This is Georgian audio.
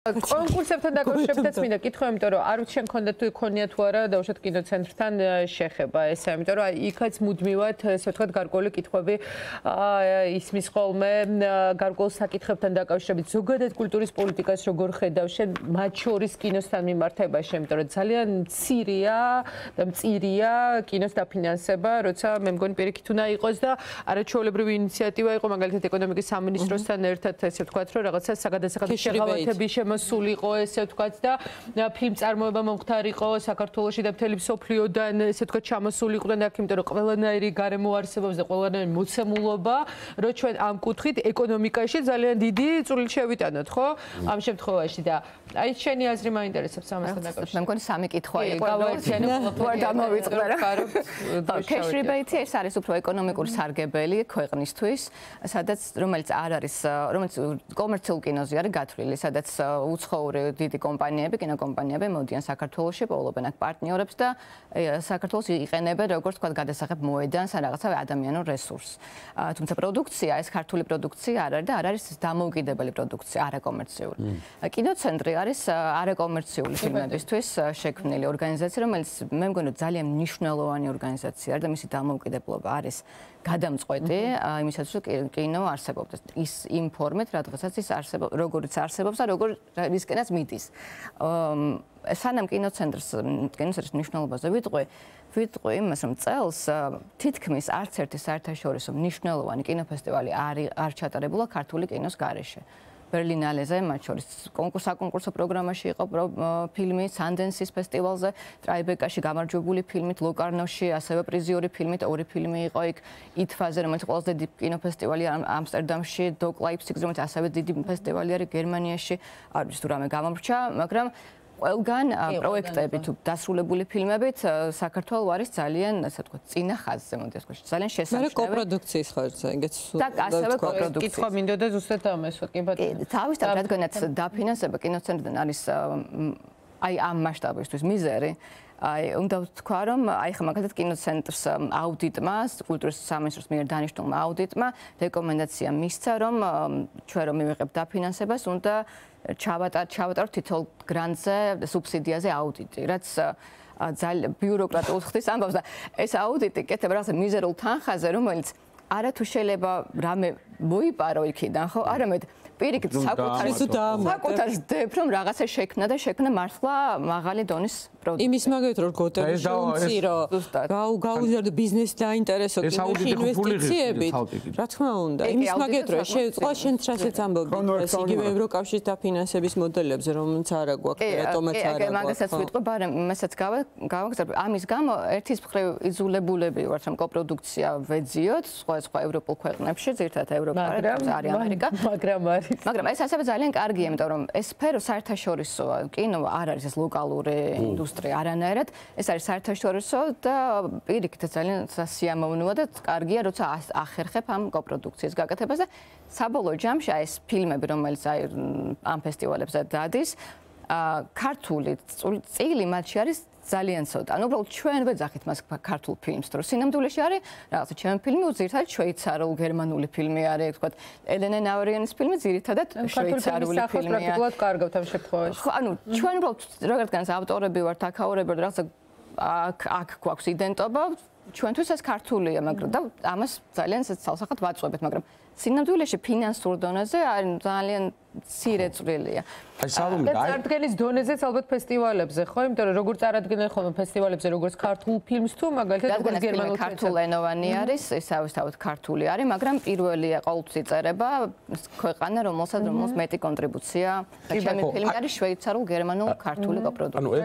კონკურსებთან დაკავშირებითაც მინდა კითხო, იმიტომ რომ არ ვიცი შენ ქონდა თუ ქონია თუ არა დაუშვათ კინოცენტრთან შეხება ესა, იმიტომ რომ იქაც მუდმივად ესე ვთქვათ გარკვეული კითხვები ისმის ხოლმე გარკვეულ საკითხებთან დაკავშირებით ზოგადად კულტურის პოლიტიკას როგორ ხედავ შენ მათ შორის კინოსთან მიმართებაში, იმიტომ რომ ძალიან ცირია და მწირია კინოს დაფინანსება, როცა მე მგონი პირიქით უნდა იყოს და არაჩვეულებრივი ინიციატივა იყო მაგალითად ეკონომიკის სამინისტროსთან ერთად ესე ვთქვათ რომ რაღაცა საგადასახადო შეღავათების შემოსულიყო ესე ვთქვათ და ფილმ წარმოება მომხდარიყო საქართველოსში და მთელი სოფლიოდან ესე ვთქვათ ჩამოსულიყვნენ აქ იმიტომ რომ ყველანაირი გარემო არსებობს და ყველანაირი მოცემულობა რომ ჩვენ ამ კუთხით ეკონომიკაში ძალიან დიდი წვლილი შევიტანოთ ხო ამ შემთხვევაში და აი შენი აზრი მაინტერესებს ამასთან დაკავშირებით მე მგონი სამი კითხვა იყო გავაერთიანე ყოველგვარ დამოვიწყდა რა cash rebate ეს არის უფრო ეკონომიკური სარგებელი ქვეყნისთვის სადაც რომელიც არ არის რომელიც კომერციულ კინოზე არის გათვლილი სადაც უცხოური დიდი კომპანიები, კინოკომპანიები მოდიან საქართველოში, პოულობენ აქ პარტნიორებს და საქართველოს იყენებენ როგორც თქვა გადასაღებ მოედანს ან რაღაცა ადამიანურ რესურსს. თუმცა პროდუქცია, ეს ქართული პროდუქცია არ არის და არ არის დამოუკიდებელი პროდუქცია, არაკომერციული. კინოცენტრი არის არაკომერციული ფილმებისთვის შექმნილი ორგანიზაცია, რომელიც მე მგონი ძალიან მნიშვნელოვანი ორგანიზაციაა და მისი დამოუკიდებლობა არის გადამწყვეტი. იმისათვის რომ კინო არსებობდეს ის იმ ფორმით რადგანაც ის არსებობს როგორც არსებობს და როგორ რისკენაც მიდის. სანამ კინოცენტრს კინოცენტრის მნიშვნელობაზე ვიტყვი ვიტყვი იმას რომ წელს თითქმის არც ერთი საერთაშორისო მნიშვნელოვანი კინოფესტივალი არ არ ჩატარებულა ქართული კინოს გარეშე ბერლინალეზე, მათ შორის კონკურს საკონკურსო პროგრამაში იყო ფილმი სანდენსის ფესტივალზე, ტრაიბეკაში გამარჯვებული ფილმით, ლოკარნოში ასევე პრიზიორი ფილმით, ორი ფილმი იყო იქ ითვაზე, რომელიც ყველაზე დიდი კინოფესტივალი ამსტერდამში, დოკ ლაიფციგზე, რომელიც ასევე დიდი ფესტივალი არის გერმანიაში. არ ვიცი თუ რამე გამარჩა, მაგრამ ყველგან პროექტები თუ დასრულებული ფილმებით საქართველოს არის ძალიან ასე ვთქვათ წინა ხაზზე მოდი ასე ვთქვათ ძალიან შესაძლებელი. მაგრამ კოპროდუქციის ხარჯზე ეგეც და ასევე კოპროდუქციის. კითხვა მინდოდა ზუსტად ამას კი ბატონო. თავისთავად რადგანაც დაფინანსება კინოცენტრიდან არის აი ამ მასშტაბისთვის მიზერი. აი უნდა ვთქვა რომ აი ხა მაგალითად კინოცენტრს აუდიტმა კულტურის სამინისტროს მიერ დანიშნულმა აუდიტმა რეკომენდაცია მისცა რომ ჩვენ რომ მივიღებთ დაფინანსებას უნდა ჩავატარ ჩავატარ თითოეულ გრანტზე სუბსიდიაზე აუდიტი რაც ძალიან ბიუროკრატიულ ხდის ამბავს და ეს აუდიტი კეთება რაღაცა მიზერულ თანხაზე რომელიც არა თუ შეიძლება რამე მოიპარო იქიდან ხო არამედ პირიქით საკუთარი საკუთარი დებ რომ რაღაცა შექმნა და შექმნა მართლა მაღალი დონის პროდუქტი. იმის მაგალითად რომ გოტები შუმცირო გაუ გაუზარდო ბიზნეს დაინტერესო ინვესტიციები. რა თქმა უნდა, იმის მაგალითად რომ შეწყო შენ თრასეც ამბობ ეს იგივე ევროკავშირის დაფინანსების მოდელებზე რომელიც არა გვაქვს ატომაც არა გვაქვს. კი, მაგასაც ვიტყვი, მაგრამ იმასაც გავა გავაგზავნე. ამის გამო ერთის მხრივ იზულებულები ვართ რომ კოპროდუქცია ვეძიოთ სხვა სხვა ევროპულ ქვეყნებში, ზირთად ევროპა არის ამერიკა. მაგრამ არის მაგრამ ეს ასევე ძალიან კარგია, იმიტომ რომ ეს სფერო საერთაშორისოა. კინო არ არის ეს ლოკალური ინდუსტრია არანაირად. ეს არის საერთაშორისო და პირიქით ძალიან სიამოვნოა და კარგია, როცა ახერხებ ამ კოპროდუქციის გაკეთებას და საბოლოო ჯამში ეს ფილმები, რომელიც აი ამ ფესტივალებზე დადის, ა ქართული წილი მათში არის ძალიან ცოტა. ანუ უბრალოდ ჩვენ ვეძახით მას ქართულ ფილმს, რომ სინამდვილეში არის რაღაცა ჩემი ფილმი, ზირთად შვეიცარიულ, გერმანული ფილმი არის, თქვა ელენე ნავარიანის ფილმი ზირთადად შვეიცარიული ფილმია. პრაქტიკულად კარგავთ ამ შემთხვევაში. ხო, ანუ ჩვენ უბრალოდ როგორც განს ავტორები ვართ, აქაურები ვართ, რაღაცა აქ აქ გვაქვს იდენტობა, ჩვენთვის ეს ქართულია, მაგრამ და ამას ძალიან ცალსახად ვაწვევთ, მაგრამ სინამდვილეში ფინანსურ დონეზე არის ძალიან ცირე წვრილია. აი სალომე და წარდგენის დონეზეც ალბათ ფესტივალებზე, ხო? იმიტომ რომ როგორ წარადგენენ ხოლმე ფესტივალებზე, როგორც ქართულ ფილმს თუ მაგალითად როგორც გერმანულ ქართულ ენოვანი არის, ეს ავისთავად ქართული არის, მაგრამ პირველია ყოველთვის იწერება ქვეყანა, რომელსაც რომელს მეტი კონტრიბუცია და ჩემი ფილმი არის შვეიცარულ გერმანულ ქართული კოპროდუქცია.